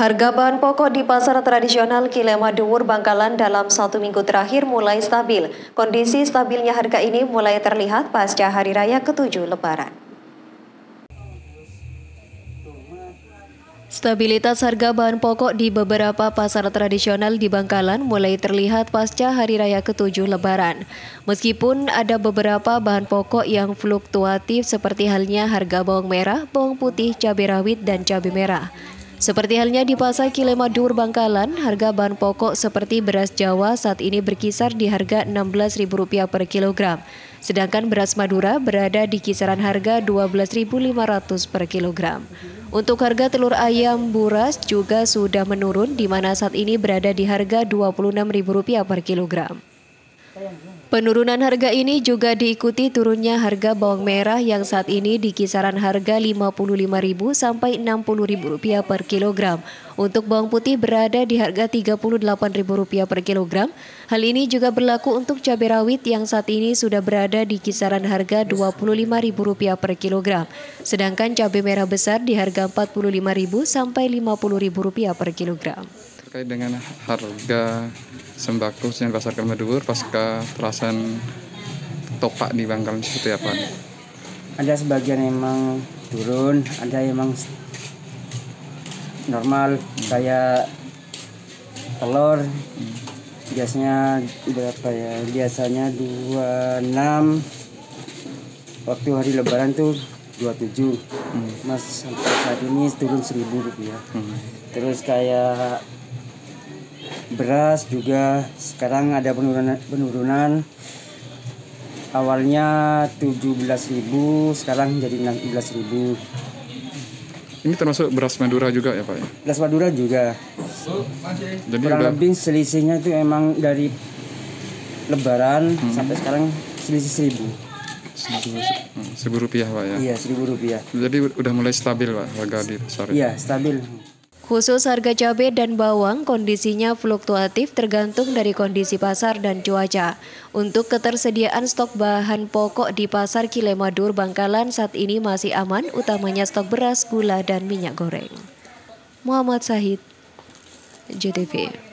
Harga bahan pokok di pasar tradisional Kilema Duwur Bangkalan dalam satu minggu terakhir mulai stabil. Kondisi stabilnya harga ini mulai terlihat pasca Hari Raya ke-7 Lebaran. Stabilitas harga bahan pokok di beberapa pasar tradisional di Bangkalan mulai terlihat pasca Hari Raya ke-7 Lebaran. Meskipun ada beberapa bahan pokok yang fluktuatif seperti halnya harga bawang merah, bawang putih, cabai rawit, dan cabai merah. Seperti halnya di Pasar Kilemadur Bangkalan, harga bahan pokok seperti beras Jawa saat ini berkisar di harga Rp16.000 per kilogram. Sedangkan beras Madura berada di kisaran harga Rp12.500 per kilogram. Untuk harga telur ayam buras juga sudah menurun di mana saat ini berada di harga Rp26.000 per kilogram. Penurunan harga ini juga diikuti turunnya harga bawang merah yang saat ini di kisaran harga Rp55.000 sampai Rp60.000 per kilogram. Untuk bawang putih berada di harga Rp38.000 per kilogram. Hal ini juga berlaku untuk cabai rawit yang saat ini sudah berada di kisaran harga Rp25.000 per kilogram. Sedangkan cabai merah besar di harga Rp45.000 sampai Rp50.000 per kilogram terkait dengan harga sembako yang pasar Kelmadur pasca perasaan topak di Bangkalan seperti apa? Ada sebagian emang turun, ada emang normal hmm. kayak telur hmm. biasanya berapa ya biasanya 26 waktu hari lebaran tuh 27 hmm. mas sampai saat ini turun seribu rupiah hmm. terus kayak beras juga sekarang ada penurunan penurunan awalnya 17.000 sekarang jadi 16.000 ini termasuk beras Madura juga ya Pak ya? Beras Madura juga. Jadi kurang udah... lebih selisihnya itu emang dari Lebaran hmm. sampai sekarang selisih seribu. Seribu, seribu rupiah Pak ya? Iya seribu rupiah. Jadi udah mulai stabil Pak harga di pasar? Iya stabil. Khusus harga cabai dan bawang kondisinya fluktuatif tergantung dari kondisi pasar dan cuaca. Untuk ketersediaan stok bahan pokok di pasar Kilemadur Bangkalan saat ini masih aman, utamanya stok beras, gula, dan minyak goreng. Muhammad Sahid, JTV.